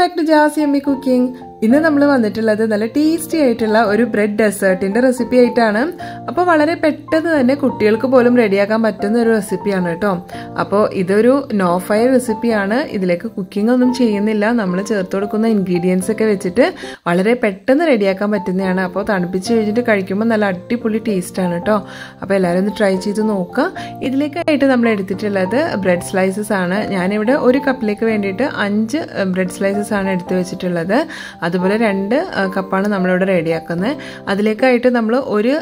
Back to ജാസി എമ്മി cooking ഇന്ന് നമ്മൾ വന്നിട്ടുള്ളത് നല്ല ടേസ്റ്റി ആയിട്ടുള്ള ഒരു ബ്രെഡ് ഡെസേർട്ടിന്റെ റെസിപ്പി ആയിട്ടാണ്. അപ്പോൾ വളരെ പെട്ടെന്ന് തന്നെ കുട്ടികൾക്ക് പോലും റെഡിയാക്കാൻ പറ്റുന്ന ഒരു റെസിപ്പിയാണ് കേട്ടോ. അപ്പോൾ ഇതൊരു നോ ഫയർ റെസിപ്പിയാണ് ഇതിലേക്ക് കുക്കിംഗ് ഒന്നും ചെയ്യുന്നില്ല. നമ്മൾ ചേർത്ത് കൊടുക്കുന്ന ഇൻഗ്രീഡിയൻസ് ഒക്കെ വെച്ചിട്ട് വളരെ പെട്ടെന്ന് റെഡിയാക്കാൻ പറ്റുന്നതാണ്. അപ്പോൾ തണുപ്പിച്ച് കഴിഞ്ഞിട്ട് കഴിക്കുമ്പോൾ നല്ല അടിപൊളി ടേസ്റ്റാണ് കേട്ടോ. അപ്പോൾ എല്ലാവരും ഒന്ന് ട്രൈ ചെയ്ത് നോക്കുക ഇതിലേക്കായിട്ട് നമ്മൾ എടുത്തിട്ടുള്ളത് ബ്രെഡ് സ്ലൈസസ് ആണ്. ഞാനിവിടെ ഒരു കപ്പിലേക്ക് വേണ്ടിയിട്ട് അഞ്ച് ബ്രെഡ് സ്ലൈസസ് ആണ് എടുത്തു വെച്ചിട്ടുള്ളത്. അതുപോലെ രണ്ട് കപ്പാണ് നമ്മളിവിടെ റെഡിയാക്കുന്നത്. അതിലേക്കായിട്ട് നമ്മൾ ഒരു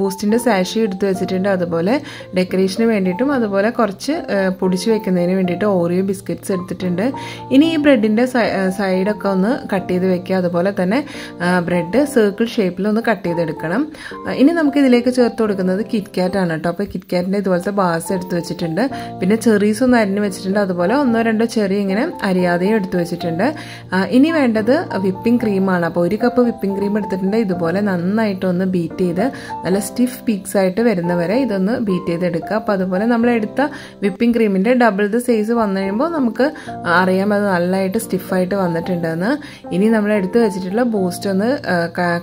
ബൂസ്റ്റിന്റെ സാഷി എടുത്ത് വെച്ചിട്ടുണ്ട്. അതുപോലെ ഡെക്കറേഷന് വേണ്ടിയിട്ടും അതുപോലെ കുറച്ച് പൊടിച്ച് വെക്കുന്നതിന് വേണ്ടിയിട്ട് ഓറിയോ ബിസ്ക്കറ്റ്സ് എടുത്തിട്ടുണ്ട്. ഇനി ഈ ബ്രെഡിന്റെ സൈഡൊക്കെ ഒന്ന് കട്ട് ചെയ്ത് വെക്കുക. അതുപോലെ തന്നെ ബ്രെഡ് സർക്കിൾ ഷേപ്പിൽ ഒന്ന് കട്ട് ചെയ്തെടുക്കണം. ഇനി നമുക്ക് ഇതിലേക്ക് ചേർത്ത് കൊടുക്കുന്നത് കിറ്റ്കാറ്റ് ആണ് കേട്ടോ. അപ്പോൾ കിറ്റ്കാറ്റിന്റെ ഇതുപോലത്തെ ബാസ് എടുത്ത് വെച്ചിട്ടുണ്ട്. പിന്നെ ചെറീസ് ഒന്ന് അരിഞ്ഞ് വെച്ചിട്ടുണ്ട്. അതുപോലെ ഒന്നോ രണ്ടോ ചെറിയ ഇങ്ങനെ അരിയാതെയും എടുത്ത് വെച്ചിട്ടുണ്ട്. ഇനി വേണ്ടത് വിപ്പിംഗ് ക്രീമാണ്. അപ്പോൾ ഒരു കപ്പ് വിപ്പിംഗ് ക്രീം എടുത്തിട്ടുണ്ട്. ഇതുപോലെ നന്നായിട്ടൊന്ന് ബീറ്റ് ചെയ്ത് നല്ല സ്റ്റിഫ് പീക്സ് ആയിട്ട് വരുന്നവരെ ഇതൊന്ന് ബീറ്റ് ചെയ്തെടുക്കുക. അപ്പോൾ അതുപോലെ നമ്മൾ എടുത്ത വിപ്പിംഗ് ക്രീമിന്റെ ഡബിൾ ദ സൈസ് വന്നു കഴിയുമ്പോൾ നമുക്ക് അറിയാം അത് നല്ലതായിട്ട് സ്റ്റിഫായിട്ട് വന്നിട്ടുണ്ടെന്ന്. ഇനി നമ്മൾ എടുത്ത് വെച്ചിട്ടുള്ള ബൂസ്റ്റ് ഒന്ന്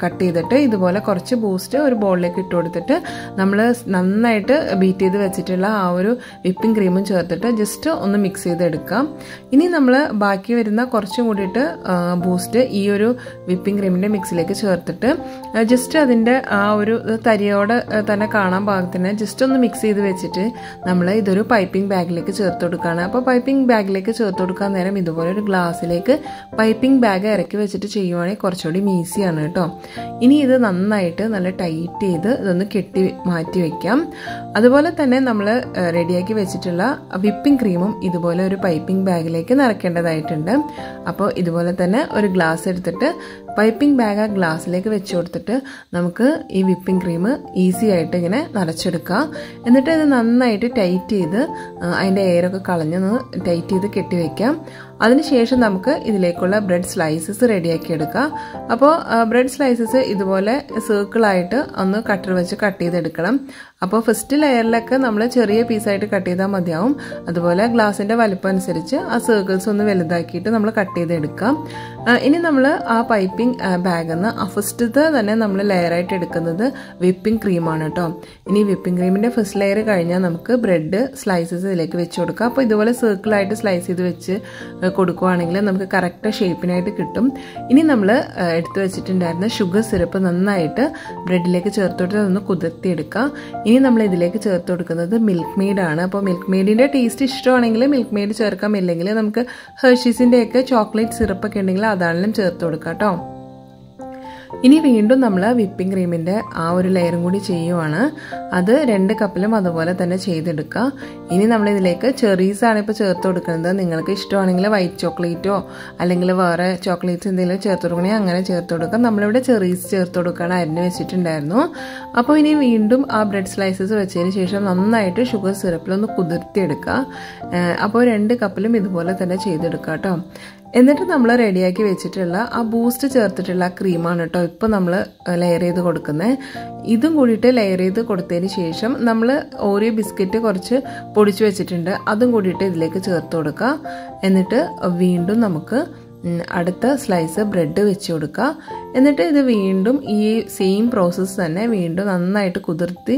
കട്ട് ചെയ്തിട്ട് ഇതുപോലെ കുറച്ച് ബൂസ്റ്റ് ഒരു ബോളിലേക്ക് ഇട്ട് കൊടുത്തിട്ട് നമ്മൾ നന്നായിട്ട് ബീറ്റ് ചെയ്ത് വെച്ചിട്ടുള്ള ആ ഒരു വിപ്പിംഗ് ക്രീമും ചേർത്തിട്ട് ജസ്റ്റ് ഒന്ന് മിക്സ് ചെയ്തെടുക്കാം. ഇനി നമ്മൾ ബാക്കി വരുന്ന കുറച്ചും കൂടിയിട്ട് ബൂസ്റ്റ് ഈ വിപ്പിംഗ് ക്രീമിന്റെ മിക്സിലേക്ക് ചേർത്തിട്ട് ജസ്റ്റ് അതിന്റെ ആ ഒരു തരിയോടെ തന്നെ കാണാൻ പാകത്തിന് ജസ്റ്റ് ഒന്ന് മിക്സ് ചെയ്ത് വെച്ചിട്ട് നമ്മൾ ഇതൊരു പൈപ്പിംഗ് ബാഗിലേക്ക് ചേർത്ത് കൊടുക്കുകയാണ് അപ്പോൾ പൈപ്പിംഗ് ബാഗിലേക്ക് ചേർത്ത് കൊടുക്കാൻ നേരം ഇതുപോലെ ഒരു ഗ്ലാസ്സിലേക്ക് പൈപ്പിംഗ് ബാഗ് ഇറക്കി വെച്ചിട്ട് ചെയ്യുവാണെങ്കിൽ കുറച്ചുകൂടി മീസിയാണ് കേട്ടോ. ഇനി ഇത് നന്നായിട്ട് നല്ല ടൈറ്റ് ചെയ്ത് ഇതൊന്ന് കെട്ടി മാറ്റി വയ്ക്കാം അതുപോലെ തന്നെ നമ്മൾ റെഡിയാക്കി വെച്ചിട്ടുള്ള വിപ്പിംഗ് ക്രീമും ഇതുപോലെ ഒരു പൈപ്പിംഗ് ബാഗിലേക്ക് നിറയ്ക്കേണ്ടതായിട്ടുണ്ട്. അപ്പോൾ ഇതുപോലെ തന്നെ ഒരു ഗ്ലാസ് എടുത്തിട്ട് പൈപ്പിംഗ് ബാഗ് ആ ഗ്ലാസ്സിലേക്ക് വെച്ച് കൊടുത്തിട്ട് നമുക്ക് ഈ വിപ്പിംഗ് ക്രീം ഈസി ആയിട്ട് ഇങ്ങനെ നിറച്ചെടുക്കുക എന്നിട്ട് ഇത് നന്നായിട്ട് ടൈറ്റ് ചെയ്ത് അതിന്റെ എയറൊക്കെ കളഞ്ഞൊന്ന് ടൈറ്റ് ചെയ്ത് കെട്ടിവെക്കാം. അതിനുശേഷം നമുക്ക് ഇതിലേക്കുള്ള ബ്രെഡ് സ്ലൈസസ് റെഡിയാക്കി എടുക്കാം. അപ്പോൾ ബ്രെഡ് സ്ലൈസസ് ഇതുപോലെ സർക്കിളായിട്ട് ഒന്ന് കട്ടർ വെച്ച് കട്ട് ചെയ്തെടുക്കണം. അപ്പോൾ ഫസ്റ്റ് ലെയറിലൊക്കെ നമ്മൾ ചെറിയ പീസായിട്ട് കട്ട് ചെയ്താൽ മതിയാവും. അതുപോലെ ഗ്ലാസിന്റെ വലിപ്പം അനുസരിച്ച് ആ സർക്കിൾസ് ഒന്ന് വലുതാക്കിയിട്ട് നമ്മൾ കട്ട് ചെയ്തെടുക്കാം. ഇനി നമ്മൾ ആ പൈപ്പിംഗ് ബാഗിൽ നിന്ന് ആ ഫസ്റ്റത്തെ തന്നെ നമ്മൾ ലെയറായിട്ട് എടുക്കുന്നത് വിപ്പിംഗ് ക്രീമാണ് കേട്ടോ ഇനി വിപ്പിംഗ് ക്രീമിന്റെ ഫസ്റ്റ് ലെയർ കഴിഞ്ഞാൽ നമുക്ക് ബ്രെഡ് സ്ലൈസസ് ഇതിലേക്ക് വെച്ച് കൊടുക്കാം. അപ്പോൾ ഇതുപോലെ സർക്കിളായിട്ട് സ്ലൈസ് ചെയ്ത് വെച്ച് കൊടുക്കുവാണെങ്കിൽ നമുക്ക് കറക്റ്റ് ഷേപ്പിനായിട്ട് കിട്ടും. ഇനി നമ്മൾ എടുത്തു വെച്ചിട്ടുണ്ടായിരുന്ന ഷുഗർ സിറപ്പ് നന്നായിട്ട് ബ്രെഡിലേക്ക് ചേർത്ത് കൊടുത്ത് അതൊന്ന് കുതിർത്തിയെടുക്കുക ഇനി നമ്മൾ ഇതിലേക്ക് ചേർത്ത് കൊടുക്കുന്നത് മിൽക്ക് മെയ്ഡാണ് അപ്പോൾ മിൽക്ക് മെയ്ഡിന്റെ ടേസ്റ്റ് ഇഷ്ടമാണെങ്കിൽ മിൽക്ക് മെയ്ഡ് ചേർക്കാം. ഇല്ലെങ്കിൽ നമുക്ക് ഹെർഷീസിന്റെയൊക്കെ ചോക്ലേറ്റ് സിറപ്പൊക്കെ ഉണ്ടെങ്കിൽ അതാണെങ്കിലും ചേർത്ത് കൊടുക്കാം കേട്ടോ. ഇനി വീണ്ടും നമ്മൾ വിപ്പിംഗ് ക്രീമിന്റെ ആ ഒരു ലെയറും കൂടി ചെയ്യുവാണ്. അത് രണ്ട് കപ്പിലും അതുപോലെ തന്നെ ചെയ്തെടുക്കുക. ഇനി നമ്മളിതിലേക്ക് ചെറീസാണ് ചെറീസ് ഇപ്പോൾ ചേർത്ത് കൊടുക്കുന്നത്. നിങ്ങൾക്ക് ഇഷ്ടമാണെങ്കിൽ വൈറ്റ് ചോക്ലേറ്റോ അല്ലെങ്കിൽ വേറെ ചോക്ലേറ്റ്സ് എന്തെങ്കിലും ചേർത്ത് കൊടുക്കണേ അങ്ങനെ ചേർത്ത് കൊടുക്കാം. നമ്മളിവിടെ ചെറീസ് ചേർത്ത് കൊടുക്കുകയാണ് അരിഞ്ഞ് വെച്ചിട്ടുണ്ടായിരുന്നു. അപ്പോൾ ഇനി വീണ്ടും ആ ബ്രെഡ് സ്ലൈസസ് വെച്ചതിന് ശേഷം നന്നായിട്ട് ഷുഗർ സിറപ്പിലൊന്ന് കുതിർത്തിയെടുക്കുക. അപ്പോൾ രണ്ട് കപ്പിലും ഇതുപോലെ തന്നെ ചെയ്തെടുക്കുക കേട്ടോ. എന്നിട്ട് നമ്മൾ റെഡിയാക്കി വെച്ചിട്ടുള്ള ആ ബൂസ്റ്റ് ചേർത്തിട്ടുള്ള ക്രീമാണ് കേട്ടോ ഇപ്പോൾ നമ്മൾ ലെയർ ചെയ്ത് കൊടുക്കുന്നത് ഇതും കൂടിയിട്ട് ലെയർ ചെയ്ത് കൊടുത്തതിന് ശേഷം നമ്മൾ ഓരോ ബിസ്ക്കറ്റ് കുറച്ച് പൊടിച്ചു വെച്ചിട്ടുണ്ട്. അതും കൂടിയിട്ട് ഇതിലേക്ക് ചേർത്ത് കൊടുക്കുക എന്നിട്ട് വീണ്ടും നമുക്ക് അടുത്ത സ്ലൈസ് ബ്രെഡ് വെച്ച് കൊടുക്കുക എന്നിട്ട് ഇത് വീണ്ടും ഈ സെയിം പ്രോസസ്സ് തന്നെ വീണ്ടും നന്നായിട്ട് കുതിർത്തി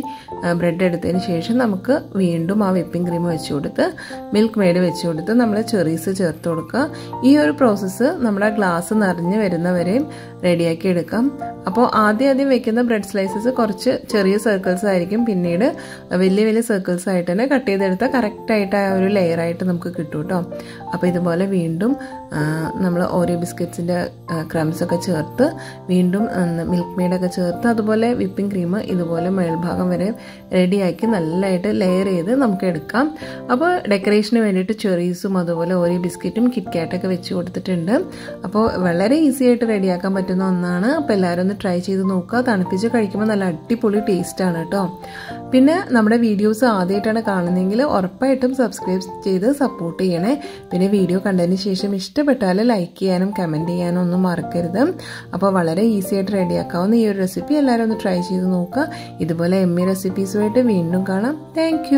ബ്രെഡ് എടുത്തതിന് ശേഷം നമുക്ക് വീണ്ടും ആ വിപ്പിംഗ് ക്രീം വെച്ച് കൊടുത്ത് മിൽക്ക് മെയ്ഡ് വെച്ച് കൊടുത്ത് നമ്മൾ ചെറീസ് ചേർത്ത് കൊടുക്കുക ഈ ഒരു പ്രോസസ്സ് നമ്മുടെ ഗ്ലാസ് നിറഞ്ഞ് വരുന്നവരെയും റെഡിയാക്കി എടുക്കാം. അപ്പോൾ ആദ്യം ആദ്യം വെക്കുന്ന ബ്രെഡ് സ്ലൈസസ് കുറച്ച് ചെറിയ സർക്കിൾസ് ആയിരിക്കും. പിന്നീട് വലിയ വലിയ സർക്കിൾസ് ആയിട്ട് തന്നെ കട്ട് ചെയ്തെടുത്താൽ കറക്റ്റായിട്ട് ആ ഒരു ലെയറായിട്ട് നമുക്ക് കിട്ടും കേട്ടോ അപ്പോൾ ഇതുപോലെ വീണ്ടും നമ്മൾ ഓരോ ബിസ്ക്കറ്റ്സിന്റെ ക്രംസൊക്കെ ചേർത്ത് വീണ്ടും മിൽക്ക് മെയ്ഡൊക്കെ ചേർത്ത് അതുപോലെ വിപ്പിംഗ് ക്രീം ഇതുപോലെ മേൽഭാഗം വരെ റെഡിയാക്കി നല്ലതായിട്ട് ലെയർ ചെയ്ത് നമുക്ക് എടുക്കാം. അപ്പോൾ ഡെക്കറേഷന് വേണ്ടിയിട്ട് ചെറീസും അതുപോലെ ഓരോ ബിസ്ക്കറ്റും കിറ്റ്കാറ്റൊക്കെ വെച്ച് കൊടുത്തിട്ടുണ്ട്. അപ്പോൾ വളരെ ഈസി ആയിട്ട് റെഡിയാക്കാൻ പറ്റുന്ന ഒന്നാണ്. അപ്പോൾ എല്ലാവരും ഒന്ന് ട്രൈ ചെയ്ത് നോക്കുക. തണുപ്പിച്ച് കഴിക്കുമ്പോൾ നല്ല അടിപൊളി ടേസ്റ്റാണ് കേട്ടോ. പിന്നെ നമ്മുടെ വീഡിയോസ് ആദ്യമായിട്ടാണ് കാണുന്നതെങ്കിൽ ഉറപ്പായിട്ടും സബ്സ്ക്രൈബ് ചെയ്ത് സപ്പോർട്ട് ചെയ്യണേ. പിന്നെ വീഡിയോ കണ്ടതിന് ശേഷം ഇഷ്ടപ്പെട്ടാൽ ലൈക്ക് ചെയ്യാനും കമന്റ് ചെയ്യാനും ഒന്നും മറക്കരുത്. അപ്പോൾ വളരെ ഈസി ആയിട്ട് റെഡിയാക്കാവുന്ന ഈ ഒരു റെസിപ്പി എല്ലാവരും ഒന്ന് ട്രൈ ചെയ്ത് നോക്കുക. ഇതുപോലെ എം ഇ റെസിപ്പീസുമായിട്ട് വീണ്ടും കാണാം. താങ്ക്